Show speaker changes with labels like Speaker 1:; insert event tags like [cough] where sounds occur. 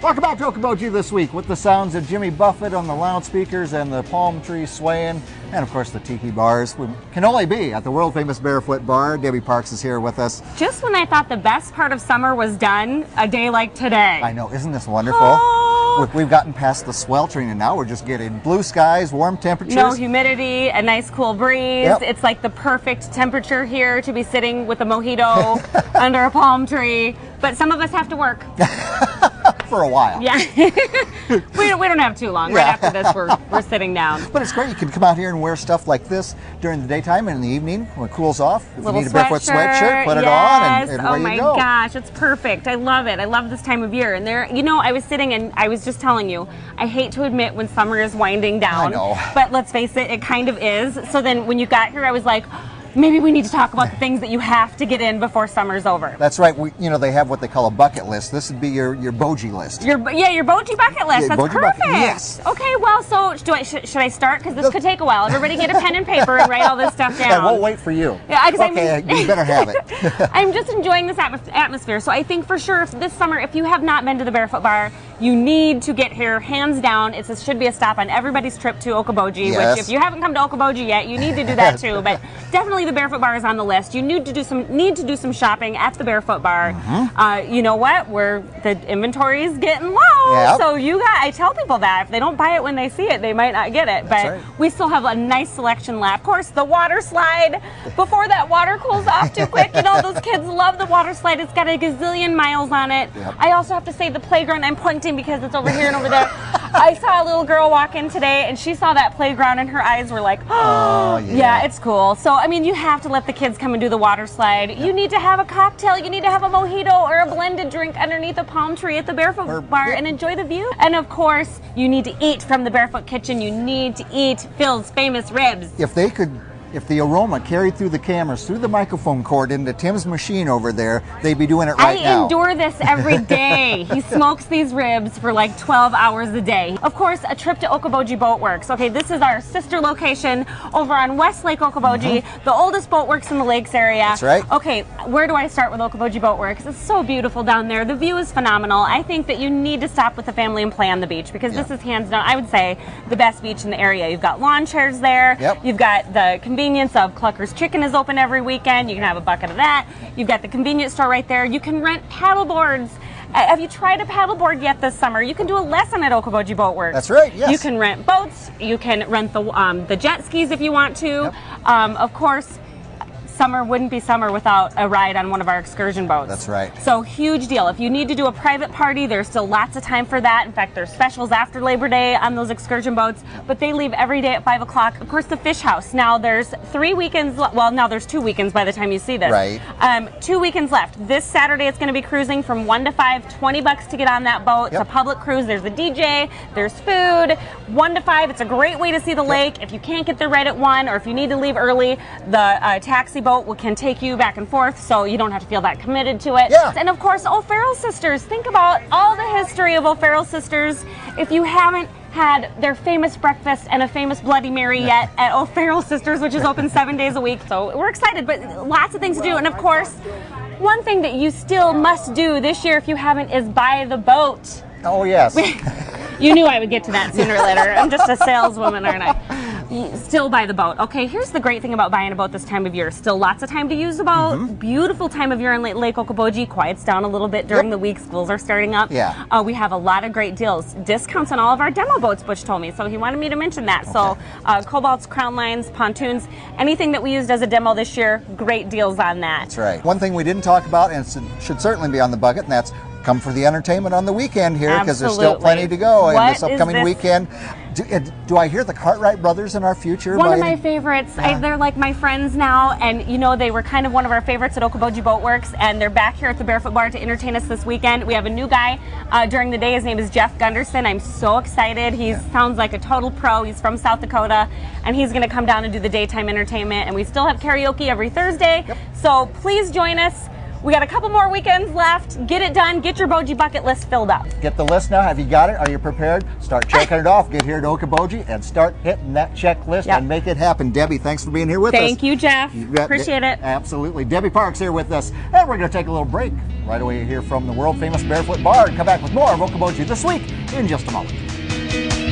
Speaker 1: Welcome about to this week with the sounds of Jimmy Buffett on the loudspeakers and the palm trees swaying, and of course the tiki bars. We can only be at the world famous Barefoot Bar. Debbie Parks is here with us.
Speaker 2: Just when I thought the best part of summer was done, a day like today.
Speaker 1: I know, isn't this wonderful?
Speaker 2: Oh.
Speaker 1: We've gotten past the sweltering and now we're just getting blue skies, warm temperatures.
Speaker 2: No humidity, a nice cool breeze.
Speaker 1: Yep.
Speaker 2: It's like the perfect temperature here to be sitting with a mojito [laughs] under a palm tree. But some of us have to work. [laughs]
Speaker 1: for a while.
Speaker 2: Yeah. [laughs] we, don't, we don't have too long. Right
Speaker 1: Yeah.
Speaker 2: after this, we're, we're sitting down.
Speaker 1: But it's great. You can come out here and wear stuff like this during the daytime and in the evening when it cools off. If
Speaker 2: Little
Speaker 1: you need a barefoot
Speaker 2: sweatshirt,
Speaker 1: put it on and, and
Speaker 2: oh my
Speaker 1: you go.
Speaker 2: gosh, it's perfect. I love it. I love this time of year. And there, you know, I was sitting and I was just telling you, I hate to admit when summer is winding down.
Speaker 1: I know.
Speaker 2: But let's face it, it kind of is. So then when you got here, I was like, maybe we need to talk about the things that you have to get in before summer's over.
Speaker 1: That's right. We, you know, they have what they call a bucket list. This would be your, your boji list.
Speaker 2: Your yeah, your Boji bucket list.
Speaker 1: Yeah,
Speaker 2: That's
Speaker 1: Boji
Speaker 2: perfect.
Speaker 1: bucket- yes.
Speaker 2: Okay, well, so do I should, should I start because this could take a while. Everybody get a pen and paper and write all this stuff [laughs] down.
Speaker 1: And we'll wait for you.
Speaker 2: Yeah, 'cause I'm-
Speaker 1: you better have it. [laughs] [laughs]
Speaker 2: I'm just enjoying this atmos- atmosphere. So I think for sure if this summer, if you have not been to the Barefoot Bar, you need to get here, hands down. It's, it should be a stop on everybody's trip to Okoboji.
Speaker 1: Yes.
Speaker 2: Which, if you haven't come to Okoboji yet, you need to do that [laughs] too. But definitely the Barefoot Bar is on the list. You need to do some need to do some shopping at the Barefoot Bar.
Speaker 1: Mm-hmm.
Speaker 2: Uh, you know what? Where the inventory is getting low. So you got. I tell people that if they don't buy it when they see it, they might not get it.
Speaker 1: That's
Speaker 2: but
Speaker 1: right.
Speaker 2: we still have a nice selection left. Of course, the water slide before that water cools off too [laughs] quick. You know, those kids love the water slide. It's got a gazillion miles on it.
Speaker 1: Yep.
Speaker 2: I also have to say the playground. I'm pointing because it's over here and over there. [laughs] I saw a little girl walk in today, and she saw that playground, and her eyes were like, [gasps] "Oh,
Speaker 1: yeah.
Speaker 2: yeah, it's cool." So, I mean, you have to let the kids come and do the water slide. You need to have a cocktail. You need to have a mojito or a blended drink underneath a palm tree at the Barefoot
Speaker 1: Or-
Speaker 2: Bar and enjoy the view. And of course, you need to eat from the Barefoot Kitchen. You need to eat Phil's famous ribs.
Speaker 1: if they could, if the aroma carried through the cameras, through the microphone cord into Tim's machine over there, they'd be doing it right
Speaker 2: I
Speaker 1: now.
Speaker 2: I endure this every [laughs] day. he smokes these ribs for like 12 hours a day. Of course, a trip to Okoboji Boatworks. Okay, this is our sister location over on West Lake Okoboji, mm-hmm. the oldest boatworks in the lakes area.
Speaker 1: That's right.
Speaker 2: Okay, where do I start with Okoboji Boatworks? It's so beautiful down there. The view is phenomenal. I think that you need to stop with the family and play on the beach because this is hands down, I would say, the best beach in the area. You've got lawn chairs there.
Speaker 1: Yep.
Speaker 2: You've got the convenience of Clucker's Chicken is open every weekend. You can have a bucket of that. You've got the convenience store right there. You can rent paddle boards. Uh, have you tried a paddleboard yet this summer? You can do a lesson at Okoboji Boat Works.
Speaker 1: That's right, yes.
Speaker 2: You can rent boats. You can rent the um, the jet skis if you want to. Um, of course, summer wouldn't be summer without a ride on one of our excursion boats.
Speaker 1: That's right.
Speaker 2: So huge deal. If you need to do a private party, there's still lots of time for that. In fact, there's specials after Labor Day on those excursion boats, but they leave every day at five o'clock. Of course, the Fish House. Now there's three weekends. Well, now there's two weekends by the time you see this.
Speaker 1: Right.
Speaker 2: Um, two weekends left. This Saturday it's going to be cruising from one to five. Twenty bucks to get on that boat.
Speaker 1: Yep.
Speaker 2: It's a public cruise. There's a DJ. There's food. One to five. It's a great way to see the lake. If you can't get there right at one, or if you need to leave early, the uh, taxi boat can take you back and forth, so you don't have to feel that committed to it.
Speaker 1: Yeah.
Speaker 2: And of course, O'Farrell Sisters. Think about all the history of O'Farrell Sisters. If you haven't had their famous breakfast and a famous Bloody Mary yet at O'Farrell Sisters, which is open [laughs] seven days a week. So we're excited, but lots of things to do. And of course, one thing that you still must do this year if you haven't is buy the boat.
Speaker 1: Oh yes. [laughs]
Speaker 2: You knew I would get to that sooner or later. I'm just a saleswoman, aren't I? [laughs] Still buy the boat. Okay, here's the great thing about buying a boat this time of year. Still lots of time to use the boat.
Speaker 1: Mm-hmm.
Speaker 2: Beautiful time of year in Lake, Okoboji. Quiets down a little bit during
Speaker 1: Yep.
Speaker 2: the week. Schools are starting up.
Speaker 1: Yeah.
Speaker 2: Uh, we have a lot of great deals. Discounts on all of our demo boats, Butch told me. So he wanted me to mention that. So uh, cobalts, Crownlines, pontoons, anything that we used as a demo this year, great deals on that.
Speaker 1: That's right. One thing we didn't talk about, and it should certainly be on the bucket, and that's come for the entertainment on the weekend here because there's still plenty to go in this upcoming
Speaker 2: this-
Speaker 1: weekend. Do, do I hear the Cartwright brothers in our future?
Speaker 2: One
Speaker 1: by
Speaker 2: of my favorites. I, they're like my friends now, and you know they were kind of one of our favorites at Okoboji Boat Works, and they're back here at the Barefoot Bar to entertain us this weekend. We have a new guy uh, during the day. His name is Jeff Gunderson. I'm so excited. He sounds like a total pro. He's from South Dakota, and he's going to come down and do the daytime entertainment. And we still have karaoke every Thursday. So please join us. We got a couple more weekends left. Get it done. Get your Boji bucket list filled up.
Speaker 1: Get the list now. Have you got it? Are you prepared? Start checking it off. Get here to Okoboji and start hitting that checklist
Speaker 2: Yep.
Speaker 1: and make it happen. Debbie, thanks for being here with us.
Speaker 2: Thank you, Jeff.
Speaker 1: You.
Speaker 2: Appreciate it.
Speaker 1: Absolutely. Debbie Parks here with us. And we're going to take a little break. right away here from the world famous Barefoot Bar and come back with more of Okoboji This Week in just a moment.